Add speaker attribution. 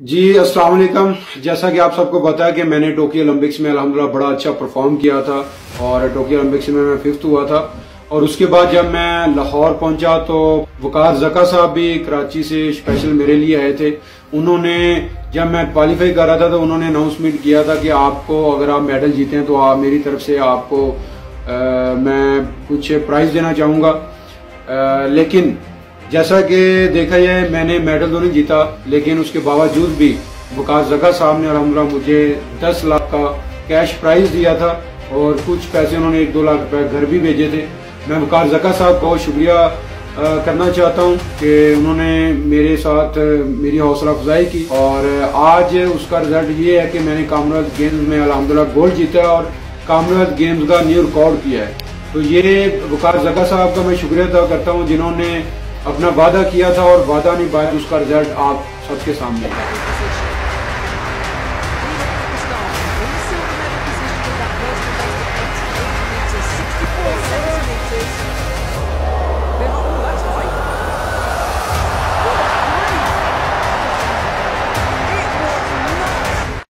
Speaker 1: जी अस्सलाम वालेकुम जैसा कि आप सबको है कि मैंने टोक्यो ओलंपिक्स में अलहमदिल्ला बड़ा अच्छा परफॉर्म किया था और टोक्यो ओलंपिक्स में मैं फिफ्थ हुआ था। और उसके बाद जब मैं लाहौर पहुँचा तो वकार जका साहब भी कराची से स्पेशल मेरे लिए आए थे। उन्होंने जब मैं क्वालिफाई कर रहा था तो उन्होंने अनाउंसमेंट किया था कि आपको अगर आप मेडल जीते हैं तो आप मेरी तरफ़ से आपको आ, मैं कुछ प्राइज देना चाहूँगा। लेकिन जैसा कि देखा जाए, मैंने मेडल तो नहीं जीता, लेकिन उसके बावजूद भी वकास जगा साहब ने अलहमद मुझे 10 लाख का कैश प्राइज दिया था और कुछ पैसे उन्होंने एक दो लाख रुपए घर भी भेजे थे। मैं वकार जका साहब को शुक्रिया करना चाहता हूँ कि उन्होंने मेरे साथ मेरी हौसला अफजाई की और आज उसका रिज़ल्ट ये है कि मैंने कॉमनवेल्थ गेम्स में अलहमदिल्ला गोल्ड जीता है और कॉमनवेल्थ गेम्स का न्यू रिकॉर्ड किया है। तो ये वकार जका साहब का मैं शुक्रिया अदा करता हूँ, जिन्होंने अपना वादा किया था और वादा नहीं पाया उसका रिज़ल्ट आप सबके सामने। है